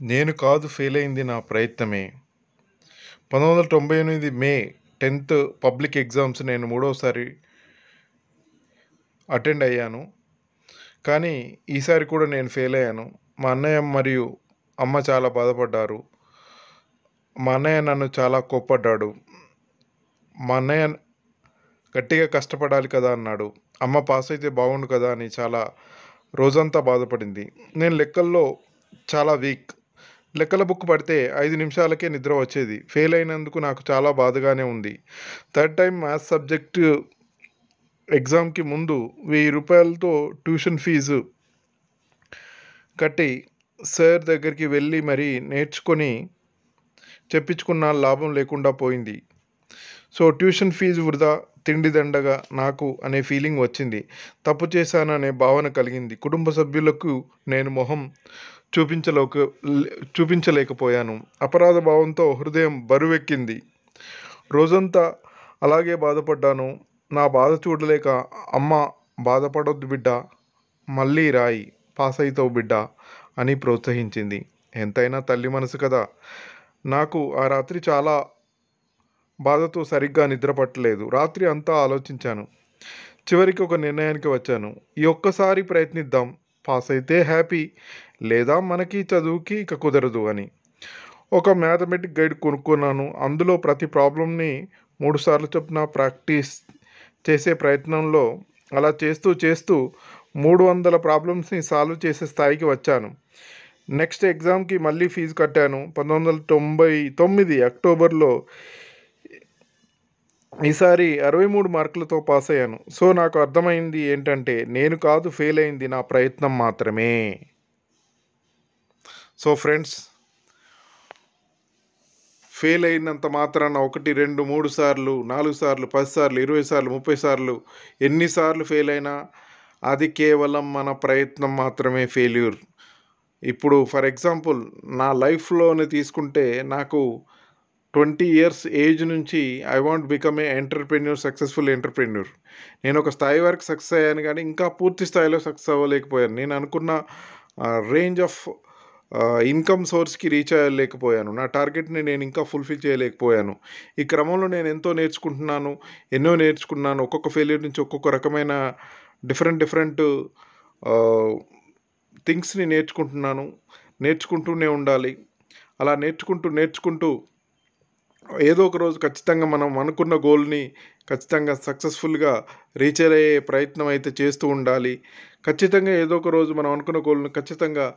నేను కాదు ఫెయిల్ అయింది నా ప్రయత్నమే. పంతొమ్మిది వందల తొంభై ఎనిమిది మే టెన్త్ పబ్లిక్ ఎగ్జామ్స్ నేను మూడవసారి అటెండ్ అయ్యాను. కానీ ఈసారి కూడా నేను ఫెయిల్ అయ్యాను. మా అన్నయ్య మరియు అమ్మ చాలా బాధపడ్డారు. మా అన్నయ్య నన్ను చాలా కోప్పడ్డాడు. మా అన్నయ్య గట్టిగా కష్టపడాలి కదా అన్నాడు. అమ్మ పాస్ అయితే బాగుండు కదా అని చాలా రోజంతా బాధపడింది. నేను లెక్కల్లో చాలా వీక్. లెక్కల బుక్ పడితే ఐదు నిమిషాలకే నిద్ర వచ్చేది. ఫెయిల్ అయినందుకు నాకు చాలా బాధగానే ఉంది. థర్డ్ టైం మ్యాథ్స్ సబ్జెక్టు ఎగ్జామ్కి ముందు వెయ్యి రూపాయలతో ట్యూషన్ ఫీజు కట్టి సార్ దగ్గరికి వెళ్ళి మరీ నేర్చుకొని చెప్పించుకున్న లాభం లేకుండా పోయింది. సో ట్యూషన్ ఫీజు వృధా తిండి దండగా నాకు అనే ఫీలింగ్ వచ్చింది. తప్పు చేశాననే భావన కలిగింది. కుటుంబ సభ్యులకు నేను మొహం చూపించలేక చూపించలేకపోయాను. అపరాధ భావంతో హృదయం బరువెక్కింది. రోజంతా అలాగే బాధపడ్డాను. నా బాధ చూడలేక అమ్మ బాధపడొద్దు బిడ్డ మళ్ళీ రాయి పాస్ అవుతావు బిడ్డ అని ప్రోత్సహించింది. ఎంతైనా తల్లి మనసు కదా. నాకు ఆ రాత్రి చాలా బాధతో సరిగ్గా నిద్రపట్టలేదు. రాత్రి అంతా ఆలోచించాను. చివరికి ఒక నిర్ణయానికి వచ్చాను. ఈ ఒక్కసారి ప్రయత్నిద్దాం. పాస్ అయితే హ్యాపీ లేదా మనకి చదువుకి ఇక కుదరదు అని. ఒక మ్యాథమెటిక్ గైడ్ కొనుక్కున్నాను. అందులో ప్రతి ప్రాబ్లమ్ని మూడు సార్లు చొప్పున ప్రాక్టీస్ చేసే ప్రయత్నంలో అలా చేస్తూ చేస్తూ మూడు వందల ప్రాబ్లమ్స్ని సాల్వ్ చేసే స్థాయికి వచ్చాను. నెక్స్ట్ ఎగ్జామ్కి మళ్ళీ ఫీజు కట్టాను. పంతొమ్మిది వందల తొంభై తొమ్మిది అక్టోబర్లో ఈసారి అరవై మూడు మార్కులతో పాస్ అయ్యాను. సో నాకు అర్థమైంది ఏంటంటే నేను కాదు ఫెయిల్ అయింది నా ప్రయత్నం మాత్రమే. సో ఫ్రెండ్స్ ఫెయిల్ అయినంత మాత్రాన ఒకటి రెండు మూడు సార్లు నాలుగు సార్లు పది సార్లు ఇరవై సార్లు ముప్పై సార్లు ఎన్నిసార్లు ఫెయిల్ అయినా అది కేవలం మన ప్రయత్నం మాత్రమే ఫెయిల్యూర్. ఇప్పుడు ఫర్ ఎగ్జాంపుల్ నా లైఫ్లోనే తీసుకుంటే నాకు ట్వంటీ ఇయర్స్ ఏజ్ నుంచి I want become a entrepreneur successful entrepreneur. నేను ఒక స్థాయి వరకు సక్సెస్ అయ్యాను కానీ ఇంకా పూర్తి స్థాయిలో సక్సెస్ అవ్వలేకపోయాను. నేను అనుకున్న రేంజ్ ఆఫ్ ఇన్కమ్ సోర్స్కి రీచ్ అయ్యలేకపోయాను నా టార్గెట్ని నేను ఇంకా ఫుల్ఫిల్ చేయలేకపోయాను. ఈ క్రమంలో నేను ఎంతో నేర్చుకుంటున్నాను ఎన్నో నేర్చుకున్నాను. ఒక్కొక్క ఫెయిల్యూర్ నుంచి ఒక్కొక్క రకమైన డిఫరెంట్ డిఫరెంట్ థింగ్స్ని నేర్చుకుంటున్నాను. నేర్చుకుంటూనే ఉండాలి. అలా నేర్చుకుంటూ నేర్చుకుంటూ ఏదో ఒక రోజు ఖచ్చితంగా మనం అనుకున్న గోల్ని ఖచ్చితంగా సక్సెస్ఫుల్గా రీచ్ అయ్యే ప్రయత్నం అయితే చేస్తూ ఉండాలి. ఖచ్చితంగా ఏదో ఒక రోజు మనం అనుకున్న గోల్ని ఖచ్చితంగా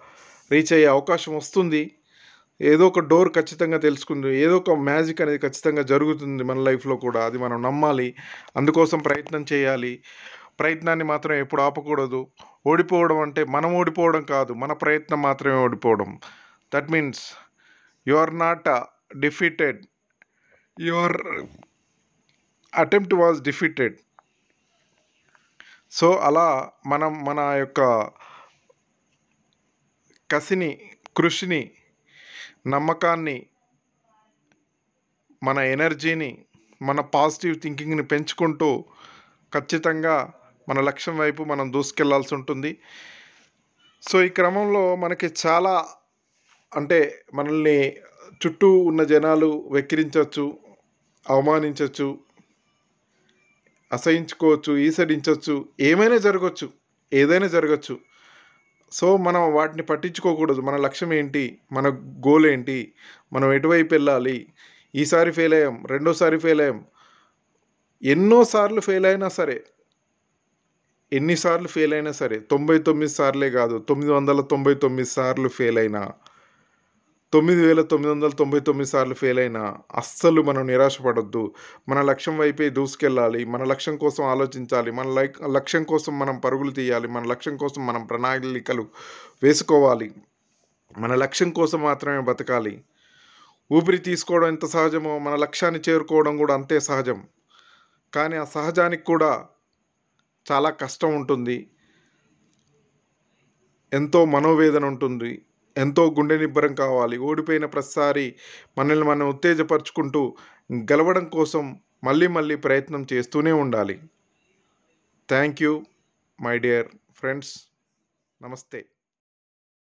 రీచ్ అయ్యే అవకాశం వస్తుంది. ఏదో ఒక డోర్ ఖచ్చితంగా తెలుసుకుంది. ఏదో ఒక మ్యాజిక్ అనేది ఖచ్చితంగా జరుగుతుంది మన లైఫ్లో కూడా. అది మనం నమ్మాలి. అందుకోసం ప్రయత్నం చేయాలి. ప్రయత్నాన్ని మాత్రం ఎప్పుడు ఆపకూడదు. ఓడిపోవడం అంటే మనం ఓడిపోవడం కాదు. మన ప్రయత్నం మాత్రమే ఓడిపోవడం. That means you are not defeated your attempt was defeated so అలా మనం మన యొక్క కసిని కృషిని నమ్మకాన్ని మన ఎనర్జీని మన పాజిటివ్ థింకింగ్ని పెంచుకుంటూ ఖచ్చితంగా మన లక్ష్యం వైపు మనం దూసుకెళ్ళాల్సి ఉంటుంది. సో ఈ క్రమంలో మనకి చాలా అంటే మనల్ని చుట్టూ ఉన్న జనాలు వెక్కిరించవచ్చు. అవమానించవచ్చు అసహించుకోవచ్చు ఈసడించవచ్చు ఏమైనా జరగచ్చు ఏదైనా జరగచ్చు. సో మనం వాటిని పట్టించుకోకూడదు. మన లక్ష్యం ఏంటి? మన గోల్ ఏంటి? మనం ఎటువైపు వెళ్ళాలి? ఈసారి ఫెయిల్ అయ్యాం రెండోసారి ఫెయిల్ అయ్యాం. ఎన్నోసార్లు ఫెయిల్ అయినా సరే ఎన్నిసార్లు ఫెయిల్ అయినా సరే తొంభై తొమ్మిది సార్లే కాదు తొమ్మిది వందల తొంభై తొమ్మిది సార్లు ఫెయిల్ అయినా తొమ్మిది వేల తొమ్మిది వందల తొంభై తొమ్మిది సార్లు ఫెయిల్ అయినా అస్సలు మనం నిరాశపడొద్దు. మన లక్ష్యం వైపే దూసుకెళ్ళాలి. మన లక్ష్యం కోసం ఆలోచించాలి. మన లైక్ లక్ష్యం కోసం మనం పరుగులు తీయాలి. మన లక్ష్యం కోసం మనం ప్రణాళికలు వేసుకోవాలి. మన లక్ష్యం కోసం మాత్రమే బతకాలి. ఊపిరి తీసుకోవడం ఎంత సహజమో మన లక్ష్యాన్ని చేరుకోవడం కూడా అంతే సహజం. కానీ ఆ సహజానికి కూడా చాలా కష్టం ఉంటుంది. ఎంతో మనోవేదన ఉంటుంది. ఎంతో గుండె నిబ్బరం కావాలి. ఓడిపోయిన ప్రతిసారి మనల్ని మనం ఉత్తేజపరుచుకుంటూ గెలవడం కోసం మళ్ళీ మళ్ళీ ప్రయత్నం చేస్తూనే ఉండాలి. Thank you my dear friends. నమస్తే.